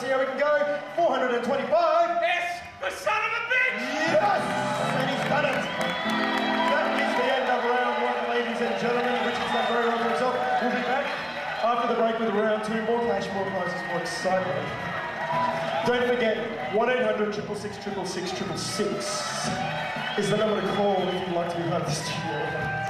See how we can go. 425. Yes, the son of a bitch! Yes! And he's done it. That is the end of round one, ladies and gentlemen. Richard's done very well for himself. We'll be back after the break with round two. More cash, more prizes, more excitement. Don't forget, 1-800 666 666 is the number to call if you'd like to be part of the studio.